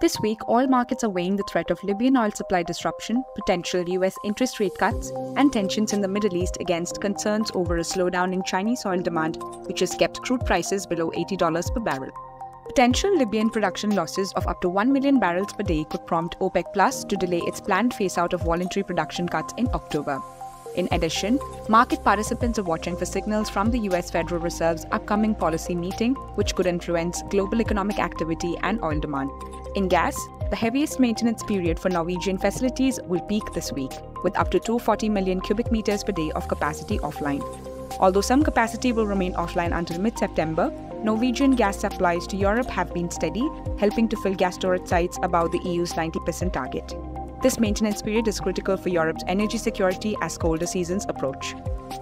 This week, oil markets are weighing the threat of Libyan oil supply disruption, potential US interest rate cuts, and tensions in the Middle East against concerns over a slowdown in Chinese oil demand, which has kept crude prices below $80 per barrel. Potential Libyan production losses of up to 1 million barrels per day could prompt OPEC Plus to delay its planned phase out of voluntary production cuts in October. In addition, market participants are watching for signals from the US Federal Reserve's upcoming policy meeting, which could influence global economic activity and oil demand. In gas, the heaviest maintenance period for Norwegian facilities will peak this week, with up to 240 million cubic meters per day of capacity offline. Although some capacity will remain offline until mid September, Norwegian gas supplies to Europe have been steady, helping to fill gas storage sites above the EU's 90% target. This maintenance period is critical for Europe's energy security as colder seasons approach.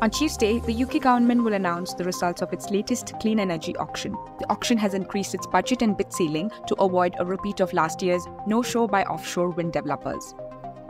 On Tuesday, the UK government will announce the results of its latest clean energy auction. The auction has increased its budget and bid ceiling to avoid a repeat of last year's no show by offshore wind developers.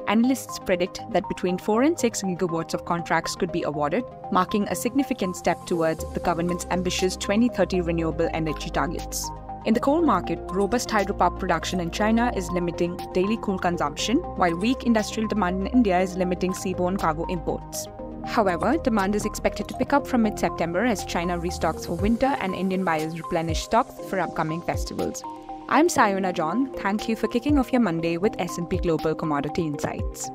Analysts predict that between 4 and 6 gigawatts of contracts could be awarded, marking a significant step towards the government's ambitious 2030 renewable energy targets. In the coal market, robust hydropower production in China is limiting daily coal consumption, while weak industrial demand in India is limiting seaborne cargo imports. However, demand is expected to pick up from mid September as China restocks for winter and Indian buyers replenish stocks for upcoming festivals. I'm Sayona John. Thank you for kicking off your Monday with S&P Global Commodity Insights.